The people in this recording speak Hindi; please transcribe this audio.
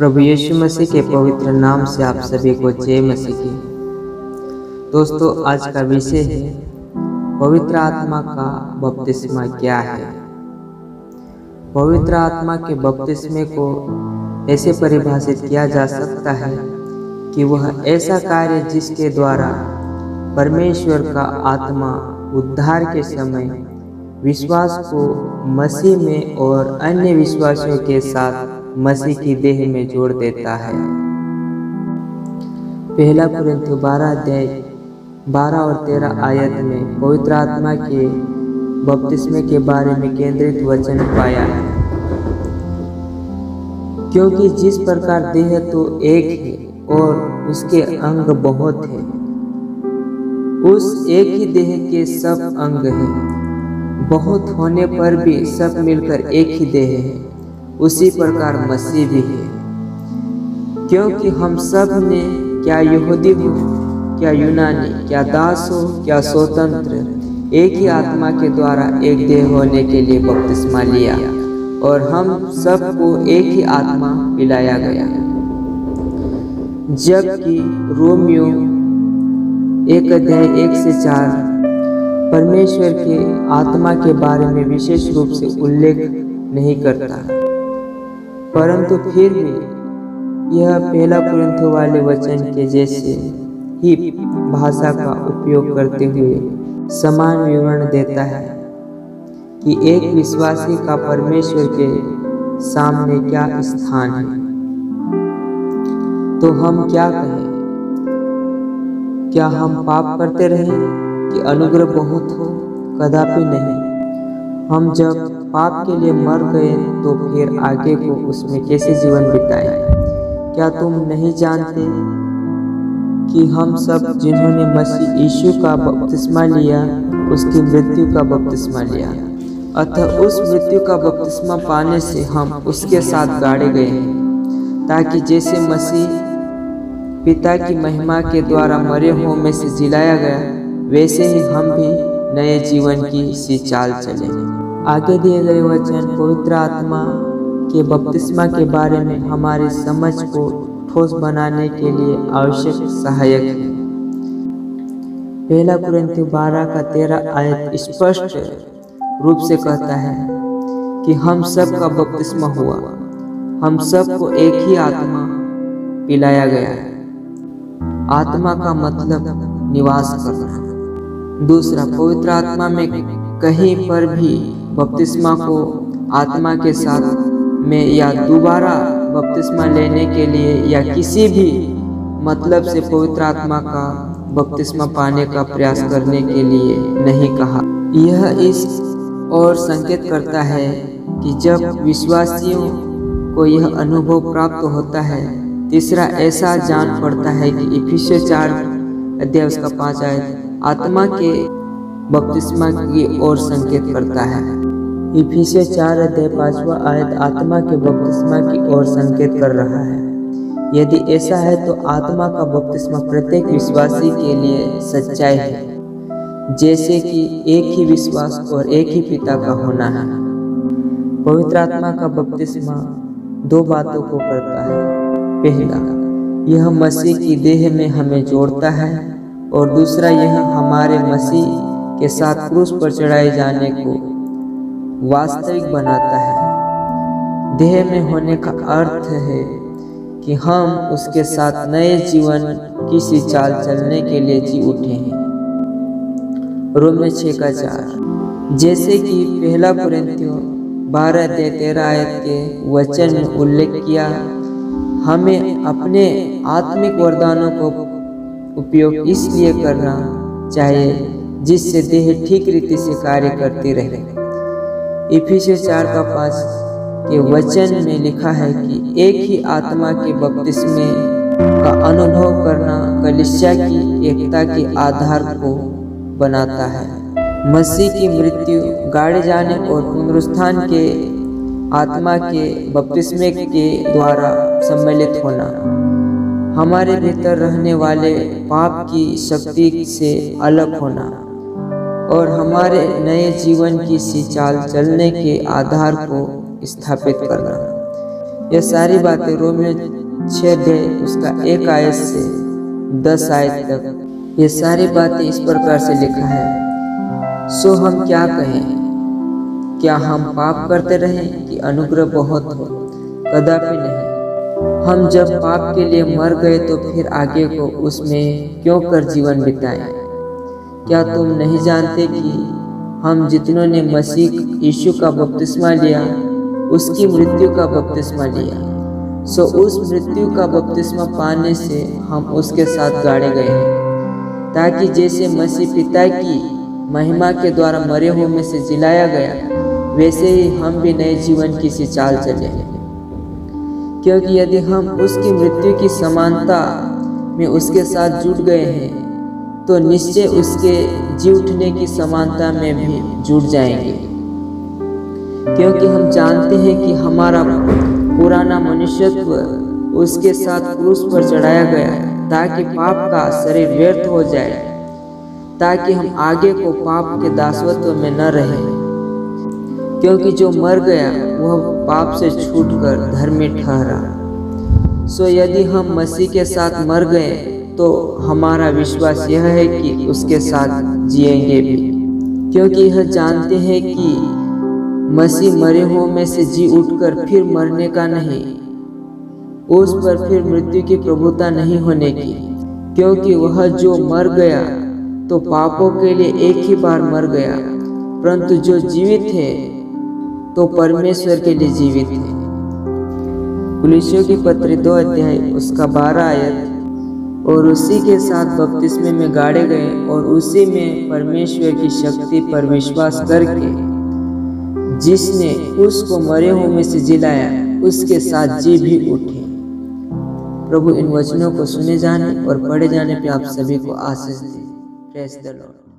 प्रभु यीशु मसीह के पवित्र नाम से आप सभी को जय मसीह की। दोस्तों, आज का विषय है, पवित्र आत्मा का बपतिस्मा क्या है? पवित्र आत्मा के बपतिस्मे को ऐसे परिभाषित किया जा सकता है कि वह ऐसा कार्य जिसके द्वारा परमेश्वर का आत्मा उद्धार के समय विश्वास को मसीह में और अन्य विश्वासियों के साथ मसीह की देह में जोड़ देता है। पहला पुरंत बारह अध्याय, बारह और तेरह आयत में पवित्र आत्मा के बपतिस्मे के बारे में केंद्रित वचन पाया है। क्योंकि जिस प्रकार देह तो एक है और उसके अंग बहुत है, उस एक ही देह के सब अंग हैं। बहुत होने पर भी सब मिलकर एक ही देह है। उसी प्रकार मसीह भी है। क्योंकि हम सबने क्या यहूदी हो, क्या यूनानी, क्या दास हो, क्या स्वतंत्र, एक ही आत्मा के द्वारा एक देह होने के लिए बपतिस्मा लिया और हम सबको एक ही आत्मा पिलाया गया। जबकि रोमियो एक अध्याय एक से चार परमेश्वर के आत्मा के बारे में विशेष रूप से उल्लेख नहीं करता। परंतु फिर भी यह पहला पुरंथ वाले वचन के जैसे ही भाषा का उपयोग करते हुए समान विवरण देता है कि एक विश्वासी का परमेश्वर के सामने क्या स्थान है। तो हम क्या कहें? क्या हम पाप करते रहे कि अनुग्रह बहुत हो? कदापि नहीं। हम जब पाप के लिए मर गए तो फिर आगे को उसमें कैसे जीवन बिताए? क्या तुम नहीं जानते कि हम सब जिन्होंने मसीह यीशु का बपतिस्मा लिया, उसकी मृत्यु का बपतिस्मा लिया? अतः उस मृत्यु का बपतिस्मा पाने से हम उसके साथ गाड़े गए हैं ताकि जैसे मसीह पिता की महिमा के द्वारा मरे हुओं में से जिलाया गया, वैसे ही हम भी नए जीवन की सी चाल चले। आगे दिए गए वचन पवित्र आत्मा के बपतिस्मा के बारे में हमारी समझ को ठोस बनाने के लिए आवश्यक सहायक है। पहला कुरंती बारह का तेरह आयत स्पष्ट रूप से कहता है कि हम सब का बपतिस्मा हुआ। हम सबको एक ही आत्मा पिलाया गया है। आत्मा का मतलब निवास करना। दूसरा, पवित्र आत्मा में कहीं पर भी बपतिस्मा को आत्मा के साथ में या दोबारा बपतिस्मा लेने के लिए या किसी भी मतलब से पवित्र आत्मा का बपतिस्मा पाने का प्रयास करने के लिए नहीं कहा। यह इस और संकेत करता है कि जब विश्वासियों को यह अनुभव प्राप्त होता है, तीसरा ऐसा जान पड़ता है कि इफिसियो चार अध्याय उसका पाँच आयत, आत्मा के बपतिस्मा की ओर संकेत करता है। इफिसियो चार अध्याय पांचवा आयत आत्मा के बपतिस्मा की ओर संकेत कर रहा है। यदि ऐसा है तो आत्मा का बपतिस्मा प्रत्येक विश्वासी के लिए सच्चाई है। जैसे कि एक ही विश्वास और एक ही पिता का होना है। पवित्र आत्मा का बपतिस्मा दो बातों को करता है। पहला, यह मसीह की देह में हमें जोड़ता है और दूसरा, यह हमारे मसीह के साथ क्रूस पर चढ़ाए जाने को वास्तविक बनाता है। देह में होने का अर्थ है कि हम उसके साथ नए जीवन किसी चाल चलने के लिए जी उठे हैं। रोमे छः का चार। जैसे कि पहला पुरंतियों बारह ते तेरह आयत के वचन में उल्लेख किया, हमें अपने आत्मिक वरदानों को उपयोग इसलिए करना चाहिए जिससे देह ठीक रीति से कार्य करती रहे। इफिसियो चार का पाँच के वचन में लिखा है कि एक ही आत्मा के बपतिस्मे का अनुभव करना कलिसिया की एकता के आधार को बनाता है। मसीह की मृत्यु, गाड़े जाने और पुनरुत्थान के आत्मा के बपतिस्मे के द्वारा सम्मिलित होना। हमारे भीतर रहने वाले पाप की शक्ति से अलग होना। और हमारे नए जीवन की सी चाल चलने के आधार को स्थापित करना। ये सारी बातें रोमियो छः गए उसका एक आयत से दस आयत तक। ये सारी बातें इस प्रकार से लिखा है। सो हम क्या कहें? क्या हम पाप करते रहें कि अनुग्रह बहुत हो? कदापि नहीं। हम जब पाप के लिए मर गए तो फिर आगे को उसमें क्यों कर जीवन बिताए? क्या तुम नहीं जानते कि हम जितनों ने मसीह यीशु का बपतिस्मा लिया, उसकी मृत्यु का बपतिस्मा लिया। सो उस मृत्यु का बपतिस्मा पाने से हम उसके साथ गाड़े गए हैं, ताकि जैसे मसीह पिता की महिमा के द्वारा मरे हुए में से जिलाया गया, वैसे ही हम भी नए जीवन की सी चाल चले क्योंकि यदि हम उसकी मृत्यु की समानता में उसके साथ जुट गए हैं तो निश्चय उसके जी उठने की समानता में भी जुट जाएँगे। क्योंकि हम जानते हैं कि हमारा पुराना मनुष्यत्व उसके साथ क्रूस पर चढ़ाया गया ताकि पाप का शरीर व्यर्थ हो जाए, ताकि हम आगे को पाप के दासत्व में न रहें। क्योंकि जो मर गया, वह पाप से छूटकर धर्मी ठहरा। सो यदि हम मसीह के साथ मर गए तो हमारा विश्वास यह है कि उसके साथ जिएँगे भी। क्योंकि यह जानते हैं कि मसीह मरे हुओं में से जी उठकर फिर मरने का नहीं, उस पर फिर मृत्यु की प्रभुता नहीं होने की। क्योंकि वह जो मर गया तो पापों के लिए एक ही बार मर गया। परंतु जो जीवित है तो परमेश्वर के लिए जीवित है। पुलिसियों की पत्र दो अध्याय, उसका बारह आयत। और उसी के साथ बपतिस्मे में गाड़े गए और उसी में परमेश्वर की शक्ति पर विश्वास करके जिसने उसको मरे हुए में से जिलाया, उसके साथ जी भी उठे। प्रभु इन वचनों को सुने जाने और पढ़े जाने पे आप सभी को आशीष दे। Praise the Lord